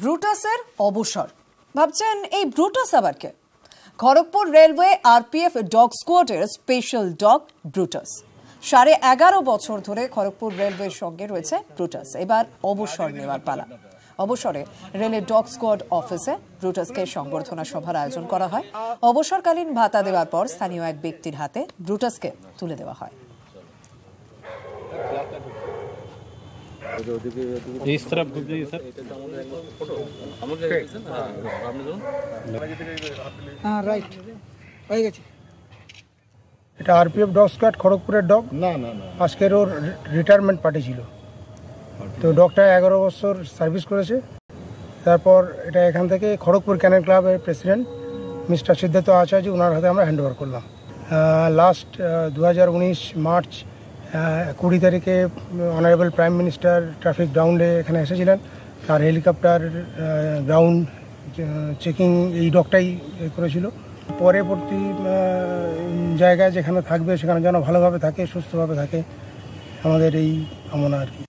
ব্রুটাসের অবসর। ভাবছেন এই ব্রুটাস আবার কে? খড়গপুর রেলওয়ে আরপিএফ ডগ স্কোয়াডের স্পেশাল ডগ ব্রুটাস। সাড়ে এগারো বছর ধরে খড়গপুর রেলওয়ের সঙ্গে রয়েছে ব্রুটাস। এবার অবসর নেওয়ার পালা। অবসরে রেলের ডগ স্কোয়াড অফিসে ব্রুটাসকে সংবর্ধনা সভার আয়োজন করা হয়। অবসরকালীন ভাতা দেওয়ার পর স্থানীয় এক ব্যক্তির হাতে ব্রুটাসকে তুলে দেওয়া হয়। इस तरफ घूम जाइए सर হ্যাঁ রাইট হয়ে গেছে এটা আরপিএফ ডগ স্কোয়াড খড়গপুরের ডগ না না না আজকের ওর রিটায়ারমেন্ট পার্টি ছিল তো ডগটা এগারো বছর সার্ভিস করেছে তারপর এটা এখান থেকে খড়গপুর ক্যানেল ক্লাবের প্রেসিডেন্ট মিস্টার সিদ্ধার্থ আচার্য ওনার হাতে আমরা হ্যান্ড ওভার করলাম লাস্ট দু হাজার উনিশ মার্চ আহ, কুড়ি তারিখে অনারেবল প্রাইম মিনিস্টার ট্রাফিক গ্রাউন্ডে এখানে এসেছিলেন। তার হেলিকপ্টার গ্রাউন্ড চেকিং এই ডকটাই করেছিল। পরবর্তী জায়গায় যেখানে থাকবে, সেখানে যেন ভালোভাবে থাকে, সুস্থভাবে থাকে, আমাদের এই কামনা আর কি।